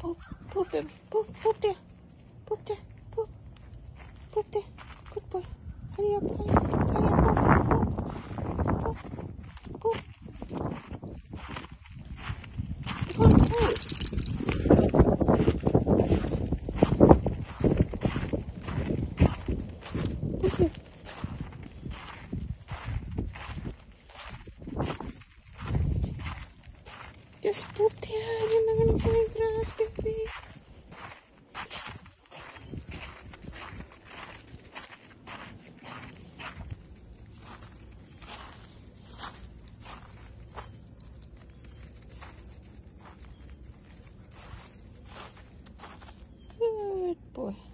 Poop, poop, baby. Poop, poop there. Poop there. Poop. Poop there. Good boy. Hurry up, hurry up, hurry up. Poop, poop. Poop, poop. Come poop. Poop there. Just poop there. You're not gonna find grass, baby. Good boy.